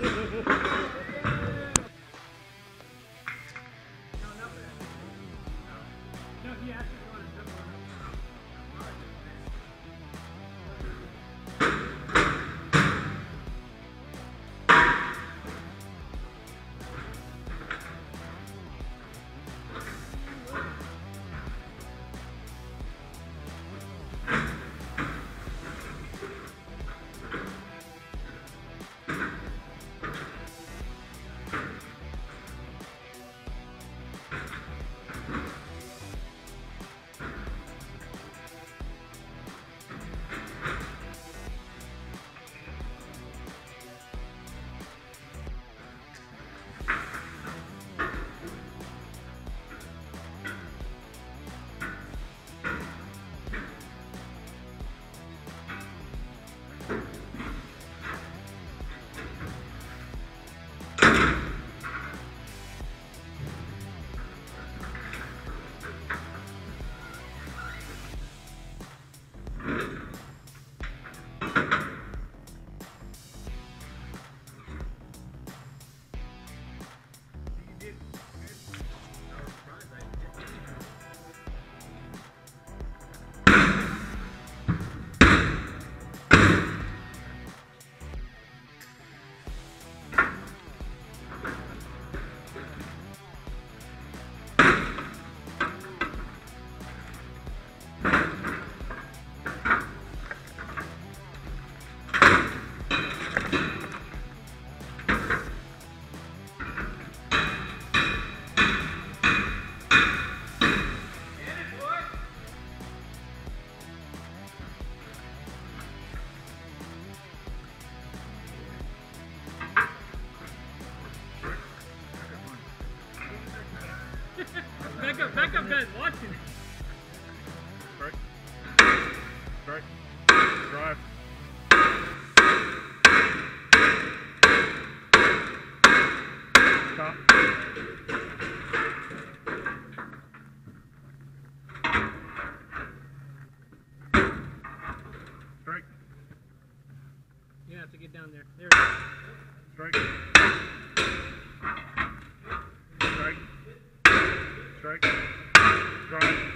no, no, no. No, he asked. guys watching. You have to get down there. There it is. Strike. Strike. Strike. Drive.